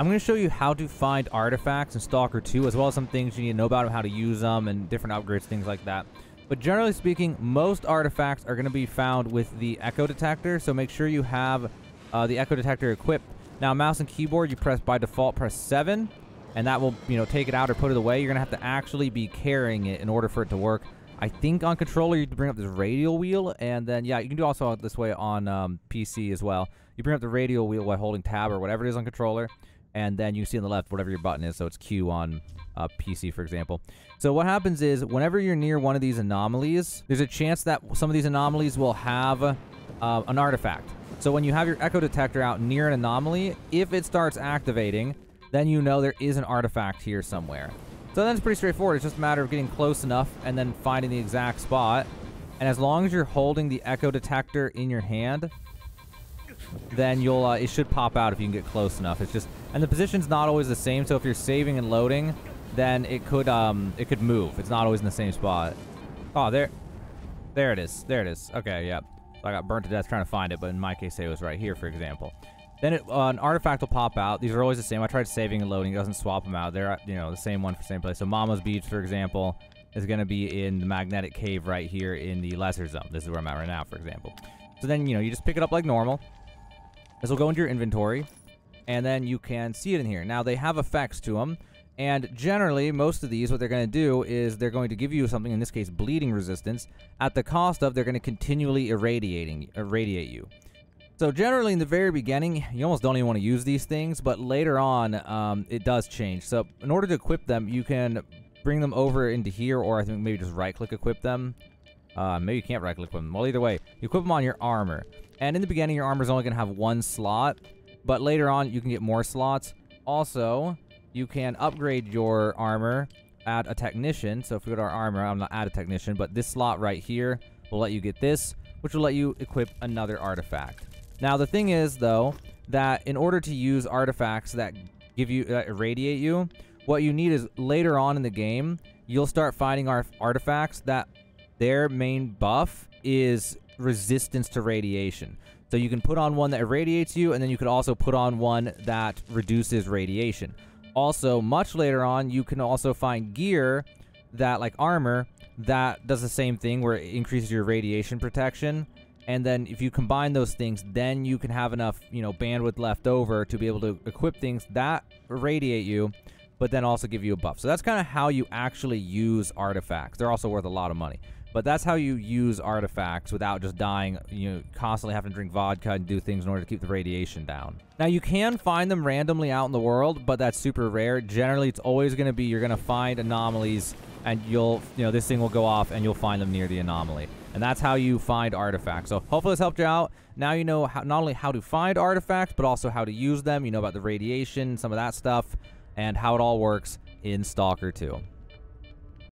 I'm going to show you how to find artifacts in Stalker 2, as well as some things you need to know about them, how to use them, and different upgrades, things like that. But generally speaking, most artifacts are going to be found with the Echo Detector, so make sure you have uh, the Echo Detector equipped. Now, mouse and keyboard, you press by default, press 7, and that will, you know, take it out or put it away. You're going to have to actually be carrying it in order for it to work. I think on controller, you bring up this radial wheel, and then, yeah, you can do also this way on um, PC as well. You bring up the radial wheel while holding tab or whatever it is on controller, and then you see on the left whatever your button is, so it's Q on uh, PC, for example. So what happens is, whenever you're near one of these anomalies, there's a chance that some of these anomalies will have uh, an artifact. So when you have your echo detector out near an anomaly, if it starts activating, then you know there is an artifact here somewhere. So then it's pretty straightforward. It's just a matter of getting close enough and then finding the exact spot. And as long as you're holding the echo detector in your hand, then you'll uh, it should pop out if you can get close enough. It's just and the position's not always the same. So if you're saving and loading, then it could um it could move. It's not always in the same spot. Oh, there, there it is. There it is. Okay, yep. I got burnt to death trying to find it, but in my case, it was right here, for example. Then it, uh, an artifact will pop out. These are always the same. I tried saving and loading. It doesn't swap them out. They're, you know, the same one for same place. So Mama's Beads, for example, is going to be in the magnetic cave right here in the lesser zone. This is where I'm at right now, for example. So then, you know, you just pick it up like normal. This will go into your inventory, and then you can see it in here. Now, they have effects to them, and generally, most of these, what they're going to do is they're going to give you something, in this case, bleeding resistance, at the cost of they're going to continually irradiating, irradiate you. So generally in the very beginning, you almost don't even want to use these things, but later on, um, it does change. So in order to equip them, you can bring them over into here, or I think maybe just right-click equip them. Uh, maybe you can't right-click them. Well, either way, you equip them on your armor. And in the beginning, your armor is only going to have one slot, but later on, you can get more slots. Also, you can upgrade your armor, add a technician. So if we go to our armor, I'm not add a technician, but this slot right here will let you get this, which will let you equip another artifact. Now, the thing is, though, that in order to use artifacts that give you that irradiate you, what you need is later on in the game, you'll start finding our artifacts that their main buff is resistance to radiation. So you can put on one that irradiates you, and then you could also put on one that reduces radiation. Also, much later on, you can also find gear that, like armor, that does the same thing where it increases your radiation protection and then if you combine those things then you can have enough you know bandwidth left over to be able to equip things that radiate you but then also give you a buff so that's kind of how you actually use artifacts they're also worth a lot of money but that's how you use artifacts without just dying, you know, constantly having to drink vodka and do things in order to keep the radiation down. Now, you can find them randomly out in the world, but that's super rare. Generally, it's always going to be you're going to find anomalies and you'll, you know, this thing will go off and you'll find them near the anomaly. And that's how you find artifacts. So hopefully this helped you out. Now you know how, not only how to find artifacts, but also how to use them. You know about the radiation, some of that stuff, and how it all works in Stalker 2.